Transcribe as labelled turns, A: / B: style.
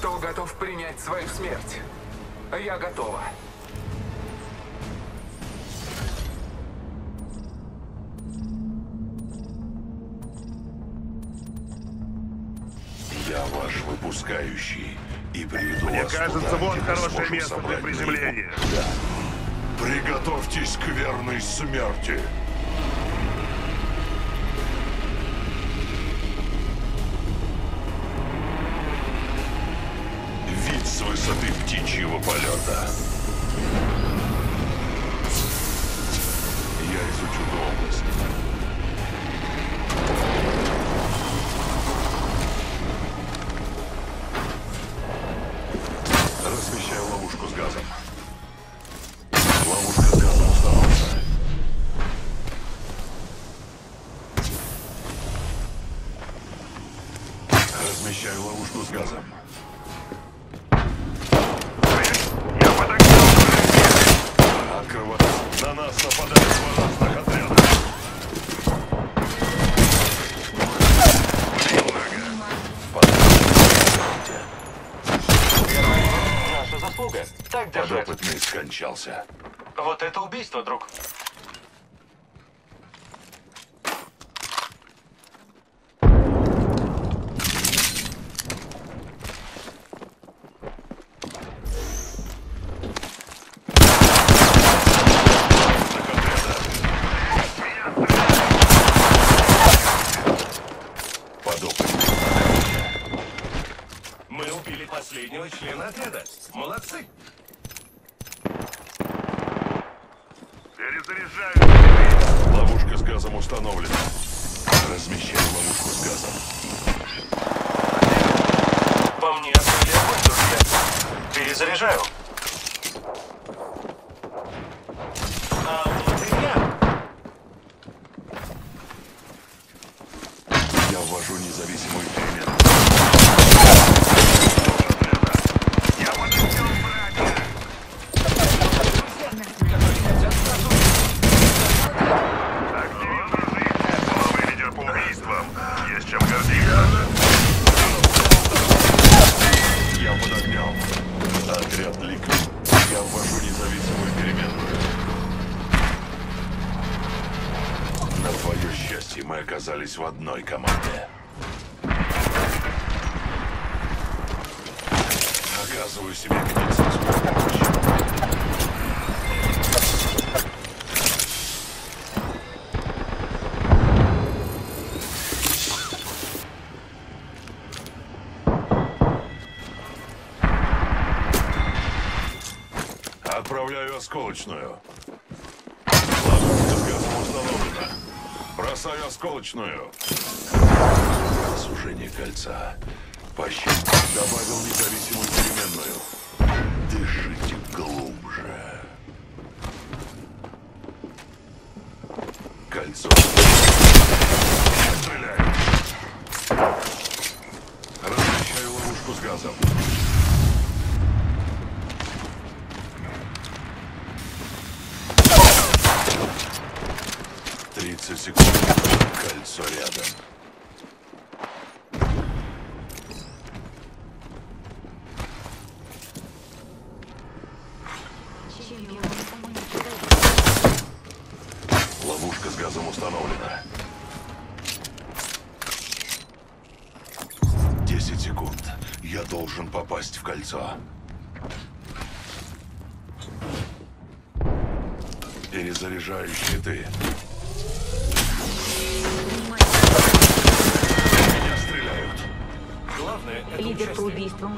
A: Кто готов принять свою смерть? Я готова.
B: Я ваш выпускающий и приведу
C: Мне
B: вас
C: кажется,
B: туда,
C: вот хорошее место для приземления.
B: Да. Приготовьтесь к верной смерти. Высоты птичьего полета. Я изучу область. Размещаю ловушку с газом. Ловушка с газом установлена. Размещаю ловушку с газом. Скончался.
D: Вот это убийство, друг.
B: Подопытный.
D: Мы убили последнего члена отряда. Молодцы.
C: Перезаряжаю.
B: Ловушка с газом установлена. Размещаю ловушку с газом.
D: По мне друзья. Перезаряжаю.
B: Твое счастье, мы оказались в одной команде. Оказываю себе медицинскую. Отправляю осколочную. Ловушка. Бросаю осколочную. Сужение кольца. Пощад. Добавил независимую переменную. Дышите глубже. Кольцо. Стреляю. Размещаю ловушку с газом. Тридцать секунд. Кольцо рядом. Ловушка с газом установлена. Десять секунд. Я должен попасть в кольцо. Перезаряжающий ты.
D: tudo
E: isso